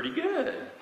pretty good.